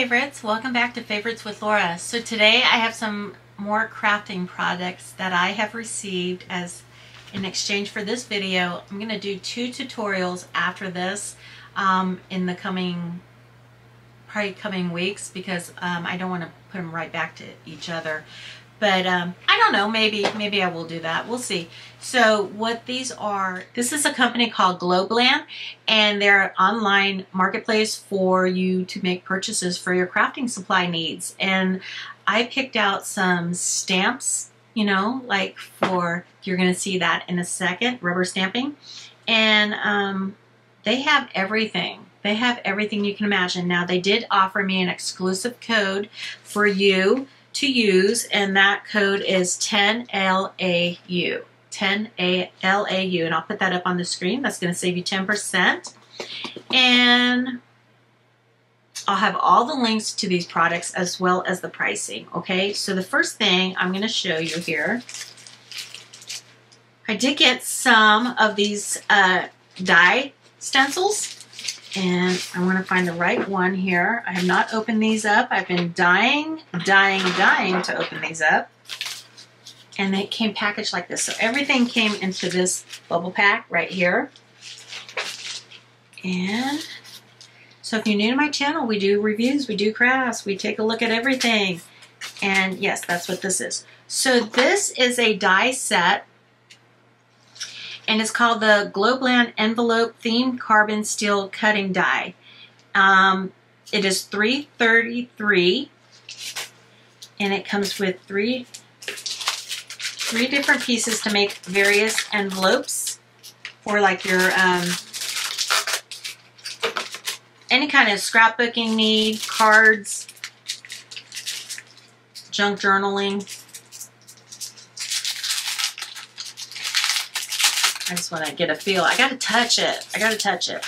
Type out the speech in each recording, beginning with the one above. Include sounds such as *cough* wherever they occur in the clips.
favorites, welcome back to Favorites with Laura. So today I have some more crafting products that I have received as in exchange for this video. I'm going to do two tutorials after this um, in the coming, probably coming weeks because um, I don't want to put them right back to each other. But um, I don't know, maybe maybe I will do that. We'll see. So what these are, this is a company called Globleland, and they're an online marketplace for you to make purchases for your crafting supply needs. And I picked out some stamps, you know, like for, you're going to see that in a second, rubber stamping. And um, they have everything. They have everything you can imagine. Now, they did offer me an exclusive code for you to use, and that code is 10LAU. 10LAU, and I'll put that up on the screen. That's going to save you 10%. And I'll have all the links to these products as well as the pricing, okay? So the first thing I'm going to show you here, I did get some of these uh, die stencils and I want to find the right one here. I have not opened these up. I've been dying, dying, dying to open these up. And they came packaged like this. So everything came into this bubble pack right here. And so if you're new to my channel, we do reviews, we do crafts, we take a look at everything. And yes, that's what this is. So this is a die set and it's called the Globleland Envelope Themed Carbon Steel Cutting Die. Um, it is 333 and it comes with three three different pieces to make various envelopes for like your um, any kind of scrapbooking need, cards, junk journaling. I just want to get a feel. I got to touch it. I got to touch it.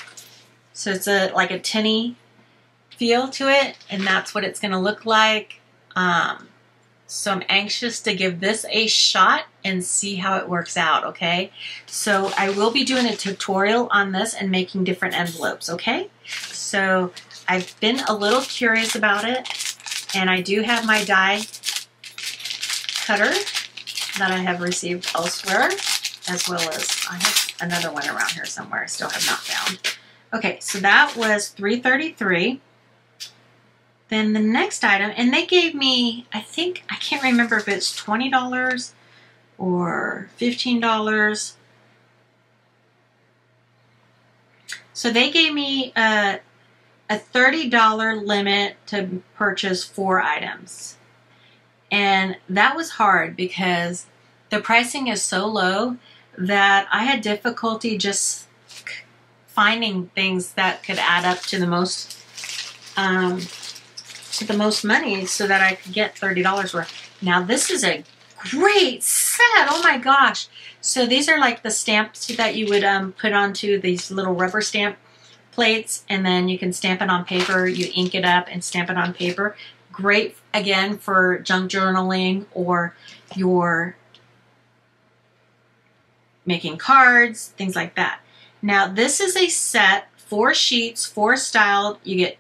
So it's a like a tinny feel to it, and that's what it's going to look like. Um, so I'm anxious to give this a shot and see how it works out, okay? So I will be doing a tutorial on this and making different envelopes, okay? So I've been a little curious about it, and I do have my die cutter that I have received elsewhere as well as I have another one around here somewhere I still have not found. Okay, so that was 333 Then the next item, and they gave me, I think, I can't remember if it's $20 or $15. So they gave me a, a $30 limit to purchase four items. And that was hard because the pricing is so low that I had difficulty just finding things that could add up to the most um, to the most money so that I could get $30 worth. Now this is a great set. Oh my gosh. So these are like the stamps that you would um, put onto these little rubber stamp plates and then you can stamp it on paper. You ink it up and stamp it on paper. Great again for junk journaling or your making cards, things like that. Now this is a set, four sheets, four styled. You get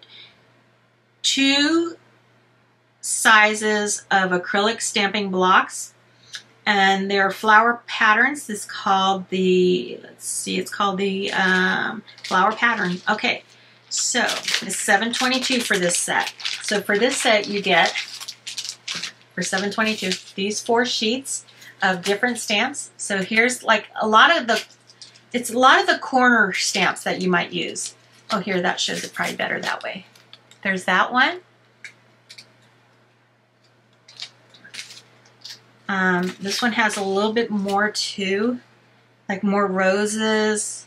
two sizes of acrylic stamping blocks and there are flower patterns. This is called the, let's see, it's called the um, flower pattern. Okay, so it's 722 for this set. So for this set you get, for 722, these four sheets of different stamps. So here's like a lot of the, it's a lot of the corner stamps that you might use. Oh, here, that shows it probably better that way. There's that one. Um, this one has a little bit more too, like more roses.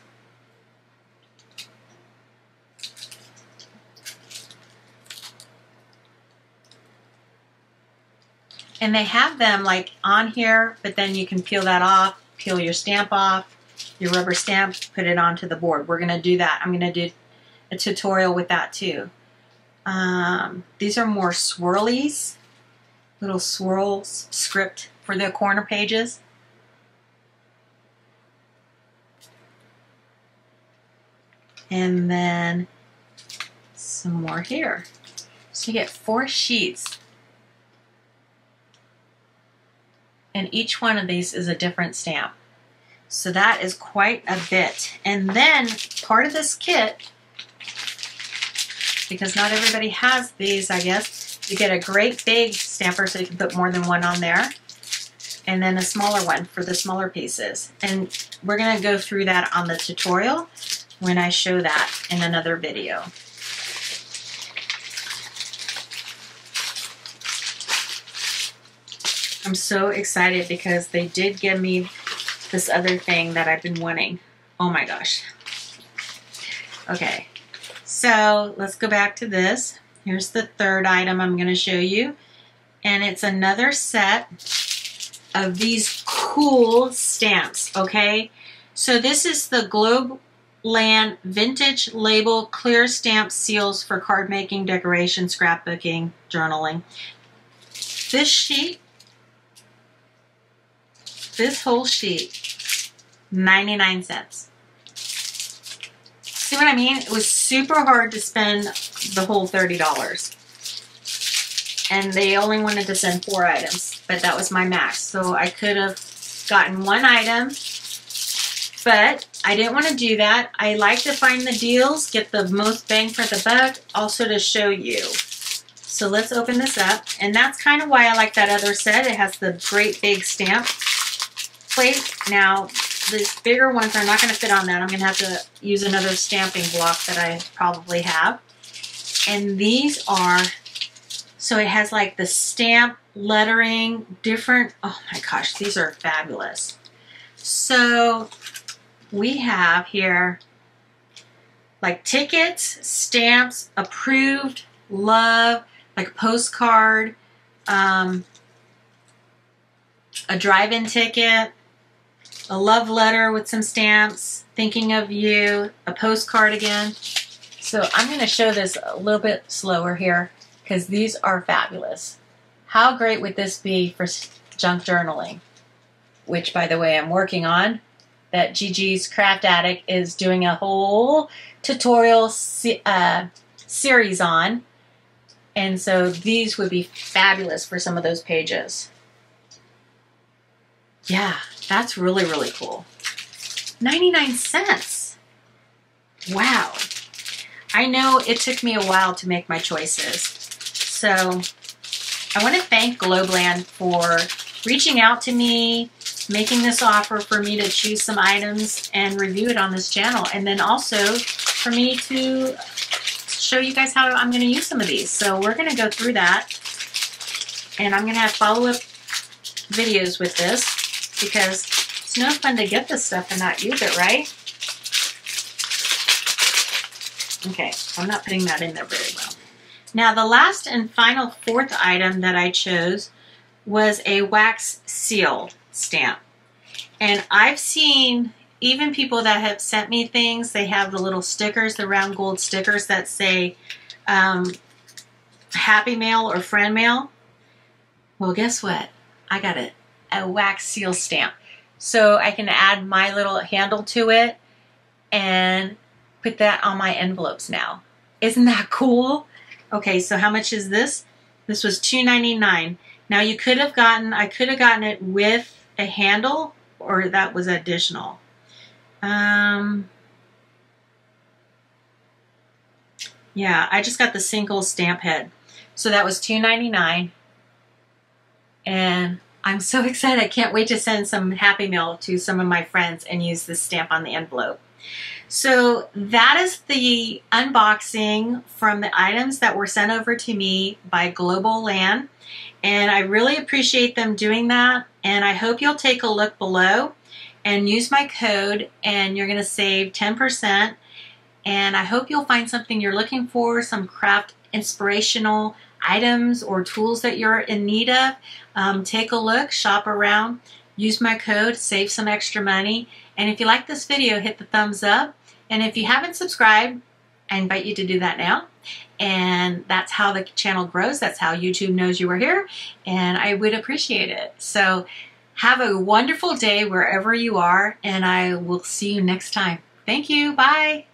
And they have them like on here, but then you can peel that off, peel your stamp off, your rubber stamp, put it onto the board. We're going to do that. I'm going to do a tutorial with that too. Um, these are more swirlies, little swirls script for the corner pages. And then some more here. So you get four sheets. And each one of these is a different stamp. So that is quite a bit. And then part of this kit, because not everybody has these, I guess, you get a great big stamper so you can put more than one on there. And then a smaller one for the smaller pieces. And we're going to go through that on the tutorial when I show that in another video. I'm so excited because they did give me this other thing that I've been wanting. Oh my gosh. Okay, so let's go back to this. Here's the third item I'm going to show you. And it's another set of these cool stamps, okay? So this is the Globe Land Vintage Label Clear Stamp Seals for card making, decoration, scrapbooking, journaling. This sheet, this whole sheet, 99 cents. See what I mean? It was super hard to spend the whole $30. And they only wanted to send four items, but that was my max. So I could have gotten one item but I didn't want to do that. I like to find the deals, get the most bang for the buck, also to show you. So let's open this up. And that's kind of why I like that other set. It has the great big stamp plate. Now, these bigger ones are not going to fit on that. I'm going to have to use another stamping block that I probably have. And these are, so it has like the stamp lettering, different, oh my gosh, these are fabulous. So we have here like tickets, stamps, approved, love, like postcard, um, a drive-in ticket, a love letter with some stamps, thinking of you, a postcard again. So I'm going to show this a little bit slower here because these are fabulous. How great would this be for junk journaling? Which, by the way, I'm working on that Gigi's Craft Addict is doing a whole tutorial uh, series on. And so these would be fabulous for some of those pages. Yeah, that's really, really cool. 99 cents. Wow. I know it took me a while to make my choices. So I want to thank Globleland for reaching out to me, making this offer for me to choose some items and review it on this channel. And then also for me to show you guys how I'm going to use some of these. So we're going to go through that. And I'm going to have follow-up videos with this because it's no fun to get this stuff and not use it, right? Okay, I'm not putting that in there very well. Now the last and final fourth item that I chose was a wax seal stamp. And I've seen even people that have sent me things, they have the little stickers, the round gold stickers that say um, Happy Mail or Friend Mail. Well, guess what? I got a, a wax seal stamp. So I can add my little handle to it and put that on my envelopes now. Isn't that cool? Okay, so how much is this? This was $2.99. Now you could have gotten, I could have gotten it with a handle or that was additional. Um, yeah, I just got the single stamp head. So that was $2.99. And I'm so *laughs* excited. I can't wait to send some Happy Mail to some of my friends and use this stamp on the envelope. So that is the unboxing from the items that were sent over to me by Globleland. And I really appreciate them doing that. And I hope you'll take a look below and use my code and you're going to save 10%. And I hope you'll find something you're looking for, some craft inspirational items or tools that you're in need of. Um, take a look, shop around, use my code, save some extra money. And if you like this video, hit the thumbs up. And if you haven't subscribed, I invite you to do that now. And that's how the channel grows. That's how YouTube knows you are here. And I would appreciate it. So have a wonderful day wherever you are. And I will see you next time. Thank you. Bye.